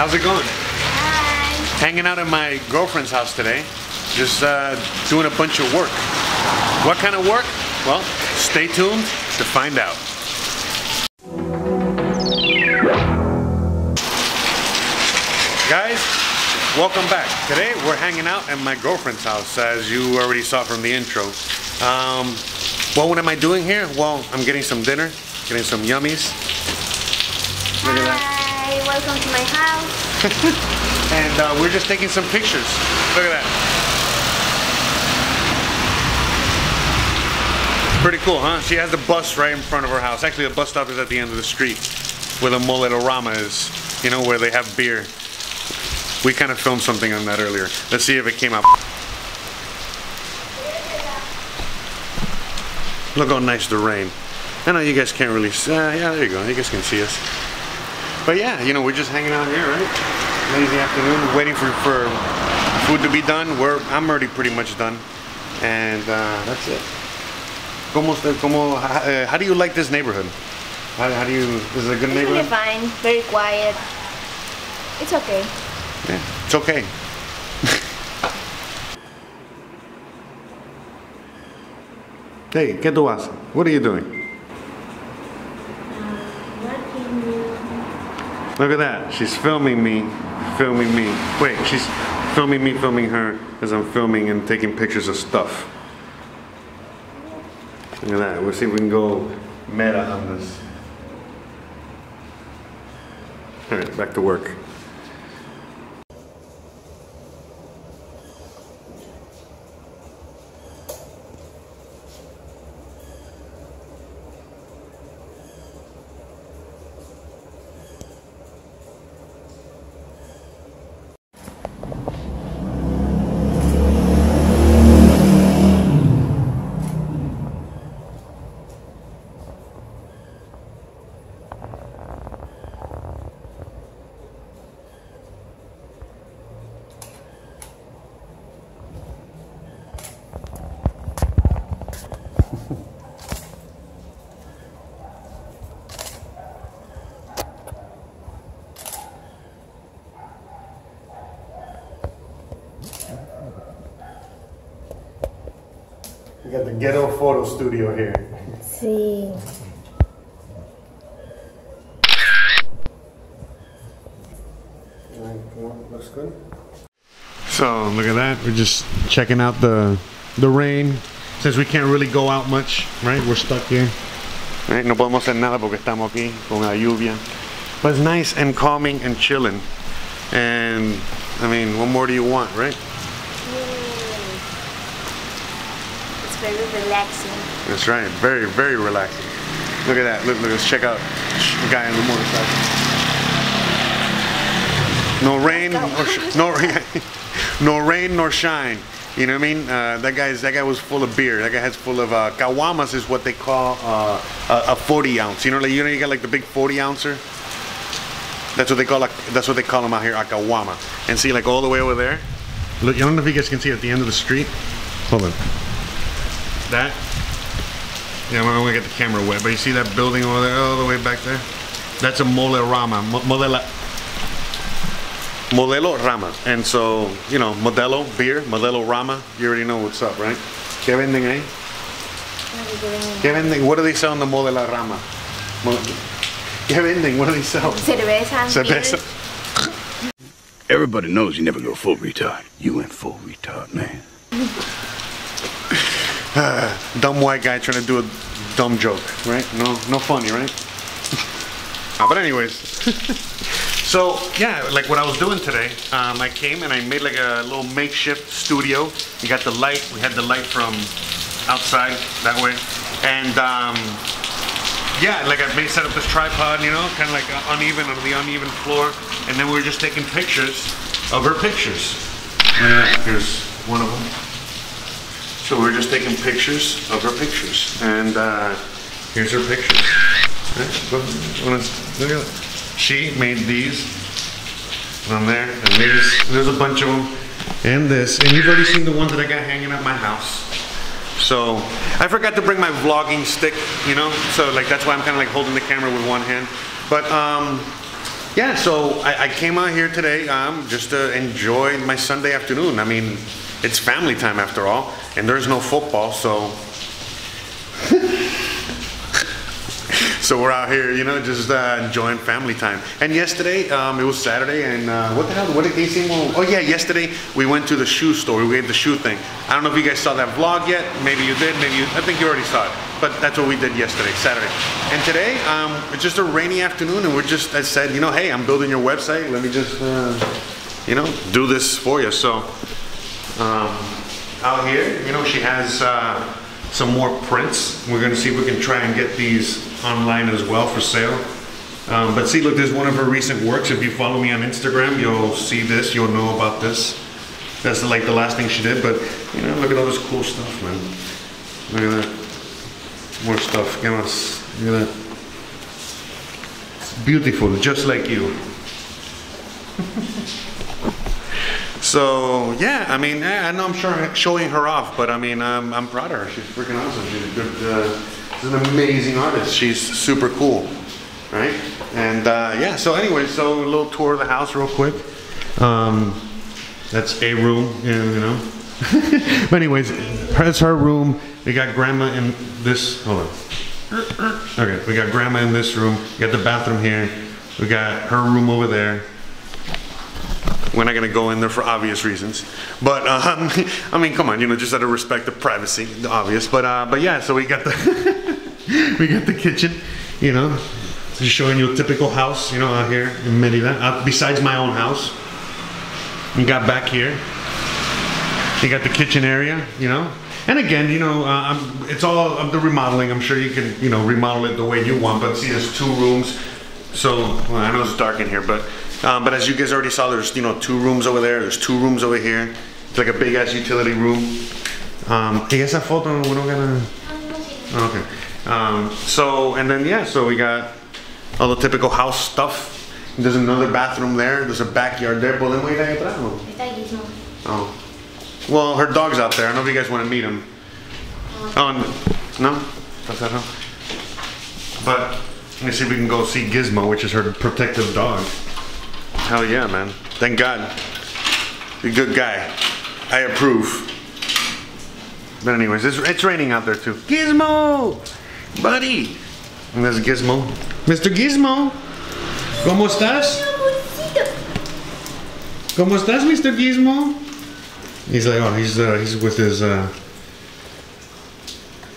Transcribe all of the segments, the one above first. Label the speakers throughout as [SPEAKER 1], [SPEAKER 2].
[SPEAKER 1] How's it going?
[SPEAKER 2] Hi.
[SPEAKER 1] Hanging out at my girlfriend's house today. Just uh, doing a bunch of work. What kind of work? Well, stay tuned to find out. Guys, welcome back. Today we're hanging out at my girlfriend's house, as you already saw from the intro. Um, well, what am I doing here? Well, I'm getting some dinner, getting some yummies. Look at that.
[SPEAKER 2] Welcome to my house.
[SPEAKER 1] And uh, we're just taking some pictures. Look at that. Pretty cool, huh? She has the bus right in front of her house. Actually, the bus stop is at the end of the street where the Modelorama is, you know, where they have beer. We kind of filmed something on that earlier. Let's see if it came out. Look how nice the rain. I know you guys can't really see. Uh, yeah, there you go. You guys can see us. But yeah, you know, we're just hanging out here, right? Lazy afternoon, waiting for, for food to be done. We're, I'm already pretty much done. And uh, that's it. Como, como, uh, how do you like this neighborhood? How, how do you, is it a good
[SPEAKER 2] It's really fine. Very quiet. It's okay.
[SPEAKER 1] Yeah, it's okay. hey, ¿qué tú haces? What are you doing? Look at that. She's filming me, filming me. Wait, she's filming me, filming her as I'm filming and taking pictures of stuff. Look at that. We'll see if we can go meta on this. All right, back to work. We got the ghetto photo studio here.
[SPEAKER 2] Sí.
[SPEAKER 1] Looks good. So look at that. We're just checking out the the rain. Since we can't really go out much, right? We're stuck here. Right? No podemos hacer nada porque estamos aquí con la lluvia. But it's nice and calming and chilling. And I mean, what more do you want, right?
[SPEAKER 2] It's very relaxing.
[SPEAKER 1] That's right. Very, very relaxing. Look at that. Look, look. Let's check out the guy on the motorcycle. No rain, no rain, no rain nor shine. You know what I mean? Uh, that guy's that guy was full of beer. That guy has full of uh, caguamas is what they call uh, a, a 40 ounce. You know, like you know, you got like the big 40 ouncer. That's what they call a, that's what they call them out here, a caguama. And see, like all the way over there. Look, I don't know if you guys can see at the end of the street. Hold on. That yeah, I'm gonna get the camera wet, but you see that building over there, all the way back there? That's a Molerama, Mo- Modela, Modelo Rama. And so, you know, Modelo beer, Modelo Rama, you already know what's up, right? ¿Qué venden ahí? ¿Qué venden? What do they sell in the Modelo Rama? Mo- ¿Qué venden? What do they sell?
[SPEAKER 2] Cerveza.
[SPEAKER 1] Cerveza.
[SPEAKER 3] Everybody knows you never go full retard. You went full retard, man.
[SPEAKER 1] Dumb white guy trying to do a dumb joke, right? No, no funny, right? Uh, but anyways, so yeah, like what I was doing today, um, I came and I made like a little makeshift studio. We got the light, we had the light from outside that way, and um, yeah, like I made set up this tripod, you know, kind of like uneven on the uneven floor, and then we were just taking pictures of her pictures. Yeah, here's one of them. So we're just taking pictures of her pictures, and uh, here's her pictures. Look, at it. She made these on there, and these. There's a bunch of them, and this. And you've already seen the ones that I got hanging at my house. So I forgot to bring my vlogging stick, you know. So like that's why I'm kind of like holding the camera with one hand. But um, yeah, so I, I came out here today um, just to enjoy my Sunday afternoon. I mean, it's family time after all, and there's no football, so. so we're out here, you know, just uh, enjoying family time. And yesterday, um, it was Saturday, and uh, what the hell? What did they say? Oh yeah, yesterday we went to the shoe store. We gave the shoe thing. I don't know if you guys saw that vlog yet. Maybe you did. Maybe you. I think you already saw it. But that's what we did yesterday, Saturday. And today, um, it's just a rainy afternoon, and we're just. I said, you know, hey, I'm building your website. Let me just, uh, you know, do this for you. So um, out here, you know, she has uh, some more prints. We're gonna see if we can try and get these online as well for sale. Um, but see, look, there's one of her recent works. If you follow me on Instagram, you'll see this, you'll know about this. That's like the last thing she did, but you know, look at all this cool stuff, man. Look at that. More stuff, give us, look at that. It's beautiful, just like you. So yeah, I mean, eh, I know I'm sure showing her off, but I mean, I'm, I'm proud of her. She's freaking awesome. She's a good, uh, she's an amazing artist. She's super cool, right? And uh, yeah. So anyway, so a little tour of the house, real quick. Um, that's a room, you know. but anyways, that's her room. We got grandma in this. Hold on. Okay, we got grandma in this room. We got the bathroom here. We got her room over there. We're not gonna go in there for obvious reasons, but um, I mean, come on, you know, just out of respect of privacy, the obvious. But uh, but yeah, so we got the we got the kitchen, you know, just showing you a typical house, you know, out here in Merida. Uh, besides my own house, you got back here, you got the kitchen area, you know. And again, you know, uh, it's all of the remodeling. I'm sure you can, you know, remodel it the way you want. But see, there's two rooms, so well, I know it's dark in here, but um, but as you guys already saw, there's you know two rooms over there. There's two rooms over here. It's like a big ass utility room. Um, ¿y esa foto we're not gonna? Okay. Um, so and then yeah, so we got all the typical house stuff. There's another bathroom there. There's a backyard there. Pues then ahí atrás, ¿no?
[SPEAKER 2] Está Gizmo.
[SPEAKER 1] Oh. Well, her dog's out there. I don't know if you guys want to meet him. Oh, no? That's not But let me see if we can go see Gizmo, which is her protective dog. Hell yeah, man. Thank God. You're a good guy. I approve. But anyways, it's, it's raining out there too. Gizmo! Buddy! And there's Gizmo. Mr. Gizmo! ¿Cómo estás? ¿Cómo estás, Mr. Gizmo? He's like, oh, he's uh, he's with his uh,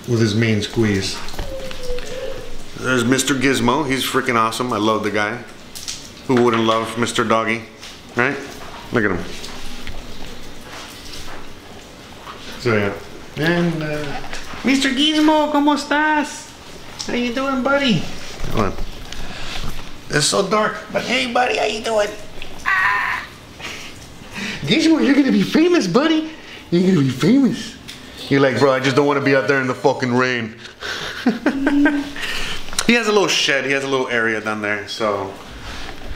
[SPEAKER 1] with his main squeeze. There's Mr. Gizmo. He's freaking awesome. I love the guy. Who wouldn't love Mr. Doggy, right? Look at him. So yeah. And uh, Mr. Gizmo, ¿cómo estás? How you doing, buddy? Hold on. It's so dark, but hey, buddy, how you doing? Ah. Gizmo, you're gonna be famous, buddy. You're gonna be famous. You're like, bro, I just don't want to be out there in the fucking rain. he has a little shed. He has a little area down there, so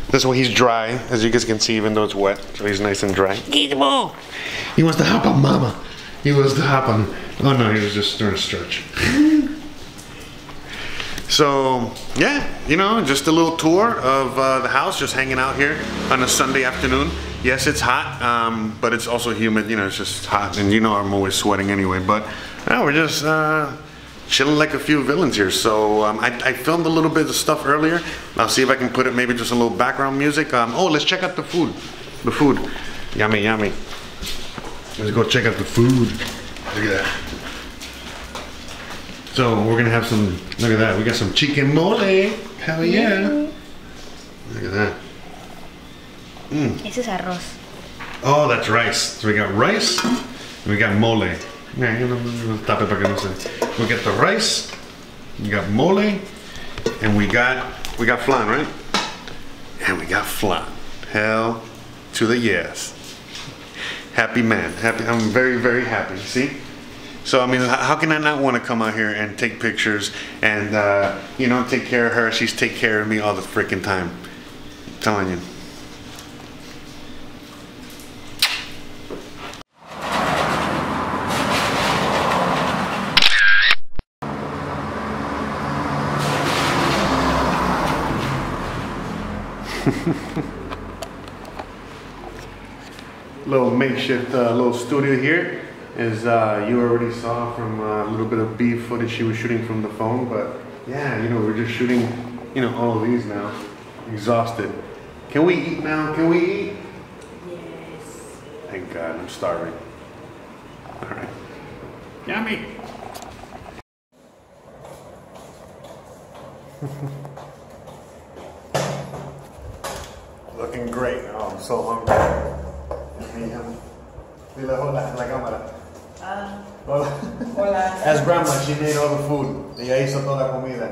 [SPEAKER 1] this way he's dry, as you guys can see, even though it's wet. So he's nice and dry. Gizmo. He wants to hop on Mama. He wants to hop on. Oh no, he was just doing a stretch. So yeah, you know, just a little tour of uh, the house, just hanging out here on a Sunday afternoon. Yes, it's hot, um, but it's also humid. You know, it's just hot, and you know I'm always sweating anyway. But yeah, we're just uh, chilling like a few villains here. So um, I, I filmed a little bit of stuff earlier. I'll see if I can put it maybe just a little background music. Um, oh, let's check out the food. The food, yummy, yummy. Let's go check out the food. Look at that. So we're gonna have some. Look at that. We got some chicken mole. Hell yeah! Look at that.
[SPEAKER 2] Ese es arroz.
[SPEAKER 1] Oh, that's rice. So we got rice. And we got mole. Yeah, you know, no tape para que no se. We got the rice. We got mole, and we got we got flan, right? And we got flan. Hell to the yes. Happy man. Happy. I'm very very happy. See. So I mean, how can I not want to come out here and take pictures and uh, you know take care of her? She's take care of me all the freaking time. I'm telling you. little makeshift uh, little studio here. As uh, you already saw from uh, a little bit of B footage she was shooting from the phone, but yeah, you know, we're just shooting, you know, all of these now. Exhausted. Can we eat now? Can we eat?
[SPEAKER 4] Yes.
[SPEAKER 1] Thank God, I'm starving. All right. Yummy. Looking great. Oh, I'm so hungry. Dile hola a la cámara.
[SPEAKER 4] Ah,
[SPEAKER 1] Hola.
[SPEAKER 4] hola.
[SPEAKER 1] Ask grandma, she made all the food. Ella hizo toda la comida.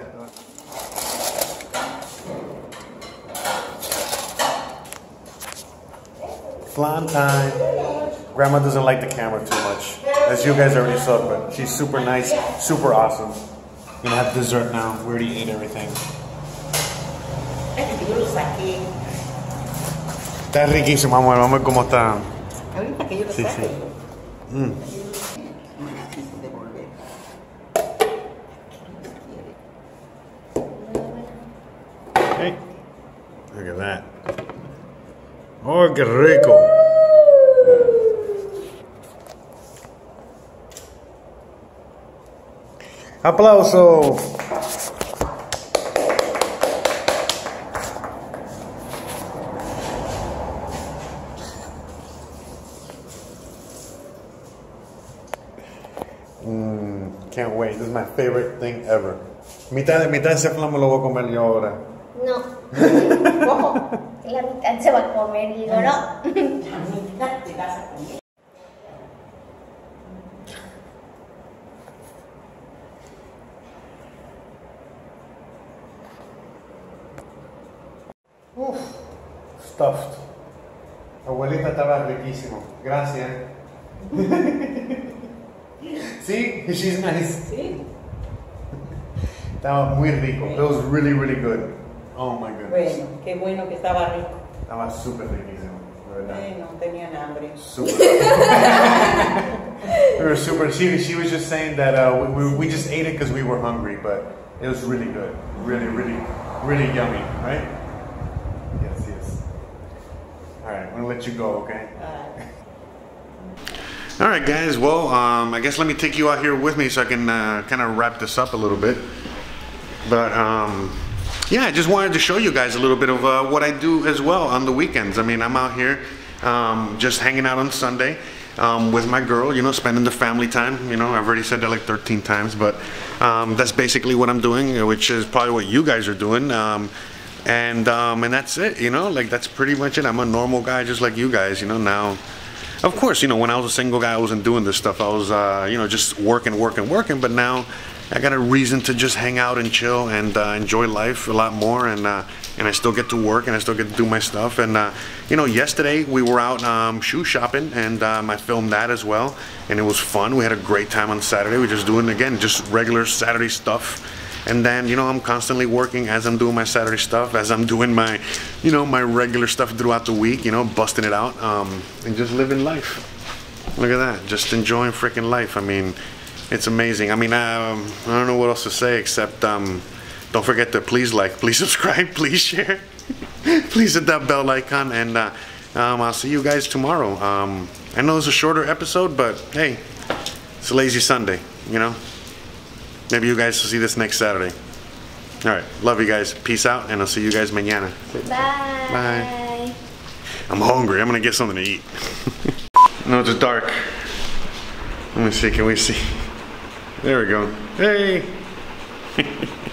[SPEAKER 1] Flan time. Grandma doesn't like the camera too much. As you guys already saw, but she's super nice, super awesome. Gonna have dessert now. We already ate everything. Está riquísimo, amor. Vamos a ver cómo está.
[SPEAKER 4] Ahorita que yo lo
[SPEAKER 1] Sí, sí. Mm. Hey. Look at that. Oh, qué rico. Aplauso. Favorite thing ever. Mitad mitad de ese flan me lo voy a comer yo ahora.
[SPEAKER 2] No. Ojo, la mitad se va a comer y digo, no.
[SPEAKER 4] La mitad te vas a comer.
[SPEAKER 1] Uf, stuffed. Abuelita estaba riquísimo. Gracias. sí, she's nice.
[SPEAKER 4] Sí.
[SPEAKER 1] Estaba muy rico. It was really, really good. Oh my goodness.
[SPEAKER 4] Bueno, qué bueno que estaba rico.
[SPEAKER 1] Estaba súper riquísimo. de verdad.
[SPEAKER 4] Bueno, tenían hambre.
[SPEAKER 1] Super. we were super. She, she was just saying that uh, we, we, we just ate it because we were hungry, but it was really good. Really, really, really yummy, right? Yes, yes. All right, I'm gonna let you go, okay? All right, guys. Well, um, I guess let me take you out here with me so I can uh, kind of wrap this up a little bit. But um, yeah, I just wanted to show you guys a little bit of uh, what I do as well on the weekends. I mean, I'm out here um, just hanging out on Sunday um, with my girl, you know, spending the family time. You know, I've already said that like 13 times, but um, that's basically what I'm doing, which is probably what you guys are doing. Um, and um, and that's it, you know, like that's pretty much it. I'm a normal guy just like you guys, you know. Now, of course, you know, when I was a single guy, I wasn't doing this stuff. I was, uh, you know, just working, working, working. But now, I got a reason to just hang out and chill and uh, enjoy life a lot more. And uh, and I still get to work and I still get to do my stuff. And uh, you know, yesterday we were out um, shoe shopping and um, I filmed that as well. And it was fun. We had a great time on Saturday. We're just doing again just regular Saturday stuff. And then, you know, I'm constantly working as I'm doing my Saturday stuff, as I'm doing my, you know, my regular stuff throughout the week, you know, busting it out, um, and just living life. Look at that, just enjoying freaking life. I mean, it's amazing. I mean, um, I don't know what else to say except um, don't forget to please like, please subscribe, please share, please hit that bell icon, and uh, um, I'll see you guys tomorrow. Um, I know it's a shorter episode, but hey, it's a lazy Sunday, you know? Maybe you guys will see this next Saturday. All right, love you guys. Peace out, and I'll see you guys mañana.
[SPEAKER 2] Bye.
[SPEAKER 1] Bye. I'm hungry. I'm gonna get something to eat. no, it's dark. Let me see. Can we see? There we go. Hey.